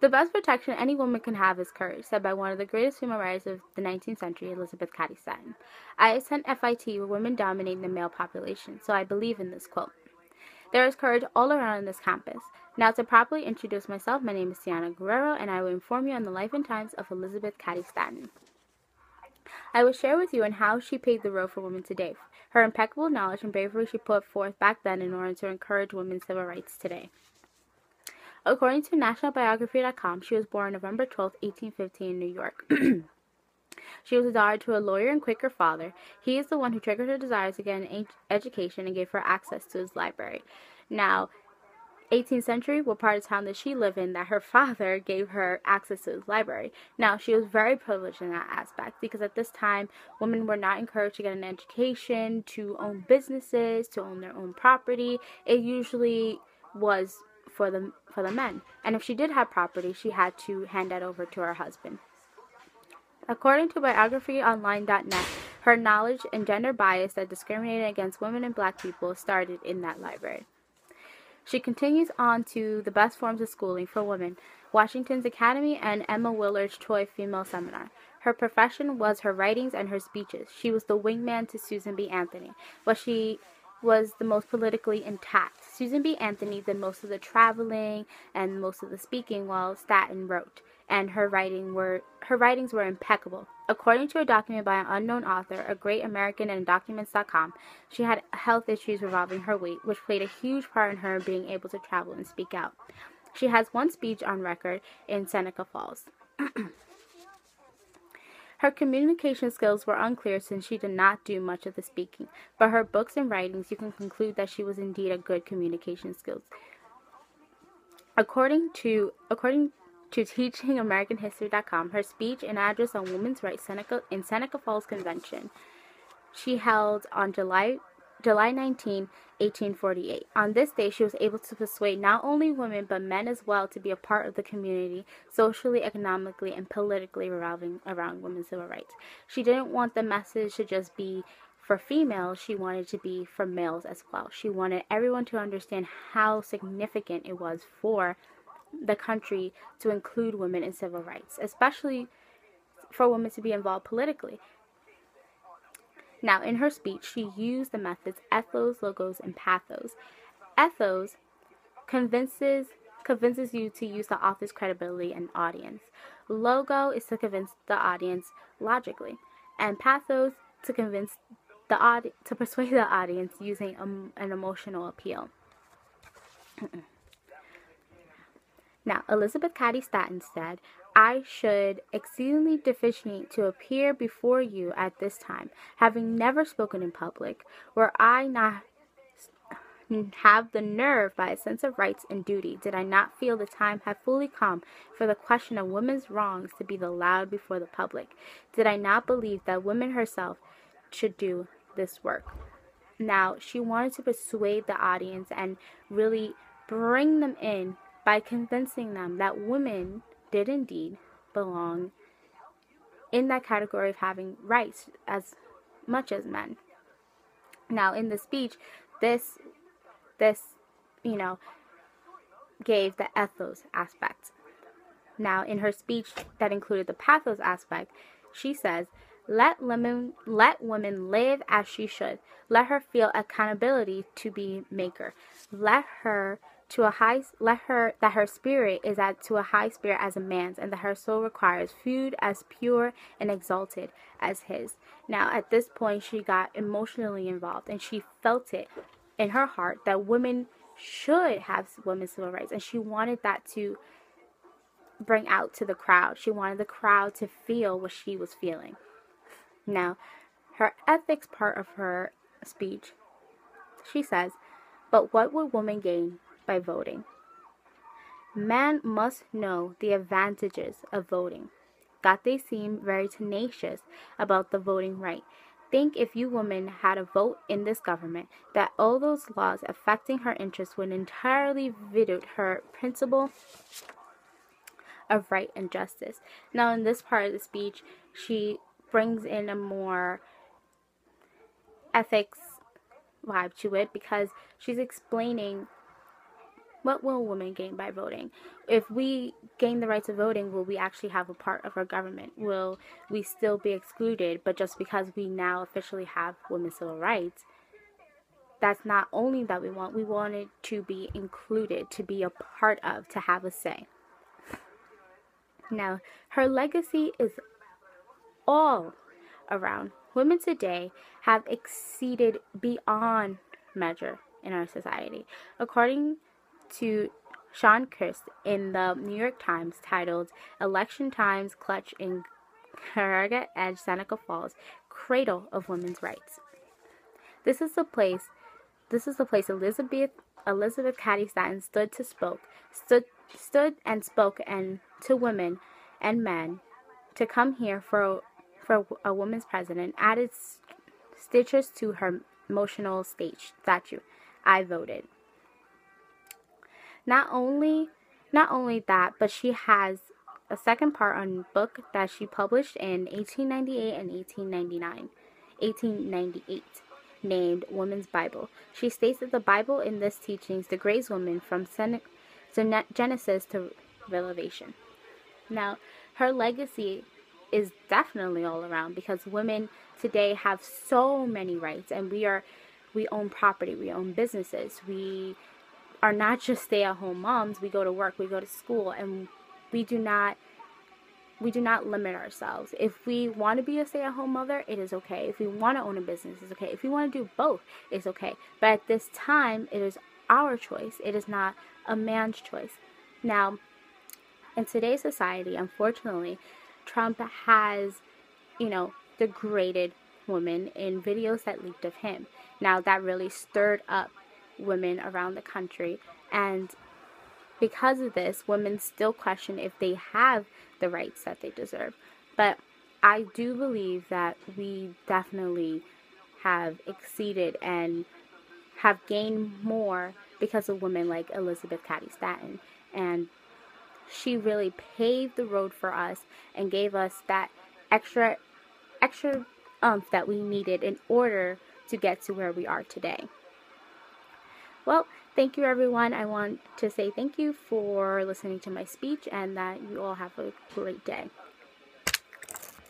The best protection any woman can have is courage, said by one of the greatest female writers of the 19th century, Elizabeth Cady Stanton. I attend FIT where women dominate the male population, so I believe in this quote. There is courage all around on this campus. Now, to properly introduce myself, my name is Tiahna Guerrero, and I will inform you on the life and times of Elizabeth Cady Stanton. I will share with you on how she paved the road for women today, her impeccable knowledge and bravery she put forth back then in order to encourage women's civil rights today. According to nationalbiography.com, she was born November 12, 1815, in New York. she was a daughter to a lawyer and Quaker father. He is the one who triggered her desires to get an education and gave her access to his library. Now, 18th century, what part of town did she live in that her father gave her access to his library? Now, she was very privileged in that aspect because at this time, women were not encouraged to get an education, to own businesses, to own their own property. It usually was for the for the men. And if she did have property, she had to hand that over to her husband. According to biographyonline.net, her knowledge and gender bias that discriminated against women and black people started in that library. She continues on to the best forms of schooling for women, Washington's Academy and Emma Willard's Troy Female Seminar. Her profession was her writings and her speeches. She was the wingman to Susan B. Anthony, but she was the most politically intact. Susan B. Anthony did most of the traveling and most of the speaking while Stanton wrote, and her writing were her writings were impeccable. According to a document by an unknown author, a great American and documents.com, she had health issues revolving her weight, which played a huge part in her being able to travel and speak out. She has one speech on record in Seneca Falls. Her communication skills were unclear since she did not do much of the speaking, but her books and writings you can conclude that she was indeed a good communication skills. According to according to teachingamericanhistory.com, her speech and address on women's rights Seneca, in Seneca Falls Convention she held on July July 19, 1848. On this day, she was able to persuade not only women but men as well to be a part of the community, socially, economically, and politically revolving around women's civil rights. She didn't want the message to just be for females, she wanted to be for males as well. She wanted everyone to understand how significant it was for the country to include women in civil rights, especially for women to be involved politically. Now, in her speech, she used the methods ethos, logos, and pathos. Ethos convinces convinces you to use the author's credibility and audience. Logo is to convince the audience logically, and pathos to convince the audi- to persuade the audience using an emotional appeal. now, Elizabeth Cady Stanton said, I should exceedingly deficient to appear before you at this time, having never spoken in public, were I not have the nerve by a sense of rights and duty, did I not feel the time had fully come for the question of women's wrongs to be loud before the public? Did I not believe that women herself should do this work? Now, she wanted to persuade the audience and really bring them in by convincing them that women did indeed belong in that category of having rights as much as men. Now, in the speech, this, this, you know, gave the ethos aspect. Now, in her speech that included the pathos aspect, she says, let women, let women live as she should. Let her feel accountability to be maker. Let her to a high let her that her spirit is at to a high spirit as a man's and that her soul requires food as pure and exalted as his. Now at this point she got emotionally involved and she felt it in her heart that women should have women's civil rights and she wanted that to bring out to the crowd. She wanted the crowd to feel what she was feeling. Now her ethics part of her speech she says but what would woman gain by voting. Man must know the advantages of voting. God, they seem very tenacious about the voting right. Think if you women had a vote in this government, that all those laws affecting her interests would entirely violate her principle of right and justice. Now, in this part of the speech, she brings in a more ethics vibe to it because she's explaining What will women gain by voting? If we gain the rights of voting, will we actually have a part of our government? Will we still be excluded? But just because we now officially have women's civil rights, that's not only that we want, we want it to be included, to be a part of, to have a say. Now, her legacy is all around. Women today have exceeded beyond measure in our society. According to Sean Kirst in the New York Times titled Election Times Clutch in Caraga Edge, Seneca Falls, Cradle of Women's Rights. This is the place this is the place Elizabeth Elizabeth Cady Stanton stood to spoke stood stood and spoke and to women and men to come here for for a woman's president added stitches to her emotional stage statue. I voted. Not only not only that, but she has a second part on book that she published in 1898 and 1899. 1898 named Woman's Bible. She states that the Bible in this teachings degrades women from Genesis to Revelation. Now, her legacy is definitely all around because women today have so many rights and we are we own property, we own businesses, we are not just stay at home moms, we go to work, we go to school, and we do not we do not limit ourselves. If we want to be a stay at home mother, it is okay. If we want to own a business, it's okay. If we want to do both, it's okay. But at this time, it is our choice, it is not a man's choice. Now, in today's society, unfortunately, Trump has, you know, degraded women in videos that leaked of him. Now, that really stirred up women around the country. And because of this, women still question if they have the rights that they deserve. But I do believe that we definitely have exceeded and have gained more because of women like Elizabeth Cady Stanton. And she really paved the road for us and gave us that extra extra umph that we needed in order to get to where we are today. Well, thank you everyone. I want to say thank you for listening to my speech and that you all have a great day.